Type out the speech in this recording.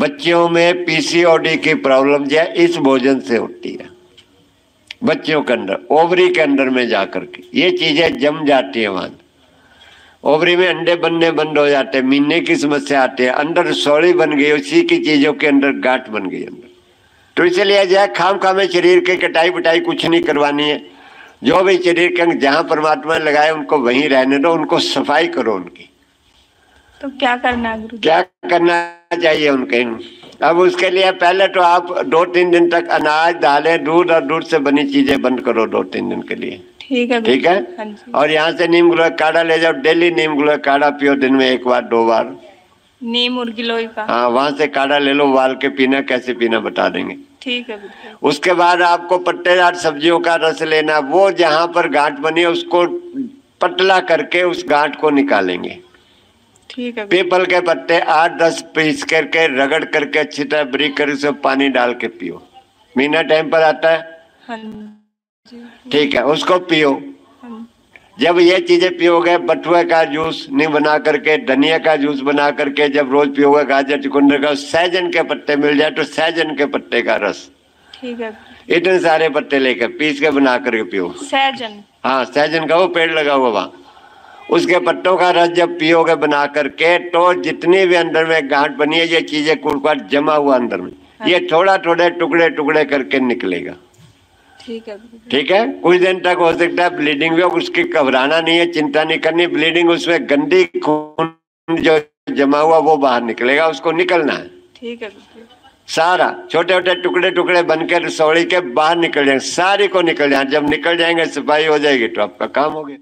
बच्चियों में पीसीओडी की प्रॉब्लम जो है, इस भोजन से होती है। बच्चियों के अंदर, ओवरी के अंदर में जाकर के। ये चीज़ें जम जाती है वहाँ। ओवरी में अंडे बनने बंद हो जाते हैं मीने की समस्या आती है, अंदर सोड़ी बन गई, उसी की चीज़ों के अंदर गांठ बन गई अंदर। तो इसलिए जो है खाम खामे शरीर के कटाई बटाई कुछ नहीं करवानी है। जो भी शरीर के अंग जहाँ परमात्मा लगाए, उनको वहीं रहने दो, उनको सफ़ाई करो उनकी। तो क्या करना है गुरु क्या करना चाहिए उनके? अब उसके लिए पहले तो आप दो तीन दिन तक अनाज दालें दूध और दूध से बनी चीज़ें बंद करो दो तीन दिन के लिए। ठीक है ठीक है। हाँ और यहाँ से नीम गुलक काढ़ा ले जाओ डेली नीम गुलक काढ़ा पियो दिन में एक बार दो बार। नीम मुर्गी लोई का? हाँ वहाँ से काढ़ा ले लो उबाल के पीना कैसे पीना बता देंगे। ठीक है उसके बाद आपको पत्तेदार सब्जियों का रस लेना वो जहाँ पर गांठ बनी है उसको पतला करके उस गांठ को निकालेंगे। ठीक है पीपल के पत्ते आठ दस पीस करके रगड़ करके अच्छी तरह ब्रिक कर उसमें पानी डाल के पियो। मीना टाइम पर आता है? हाँ ठीक है उसको पियो। हाँ जब ये चीज़ें पियोगे बटुए का जूस नहीं बना करके धनिया का जूस बना करके जब रोज पियोगे गाजर चुकंदर का सहजन के पत्ते मिल जाए तो सहजन के पत्ते का रस। ठीक है। इतने सारे पत्ते लेकर पीस के बना करके पियो। सहजन। हाँ सहजन का वो पेड़ लगा हुआ वहाँ। उसके पत्तों का रस जब पियोगे बना करके तो जितनी भी अंदर में गांठ बनी है ये चीज़ें कुड़कुट जमा हुआ अंदर में। ये थोड़ा थोड़े टुकड़े टुकड़े करके निकलेगा। ठीक है ठीक है? कुछ दिन तक हो सकता है ब्लीडिंग भी हो उसकी घबराना नहीं है चिंता नहीं करनी। ब्लीडिंग उसमें गंदी खून जो जमा हुआ वो बाहर निकलेगा उसको निकलना है। ठीक है सारा छोटे छोटे टुकड़े टुकड़े बनकर के रसोड़ी के बाहर निकल जाएँगे सारी को निकल जाए। जब निकल जाएँगे सफ़ाई हो जाएगी तो आपका काम हो गया।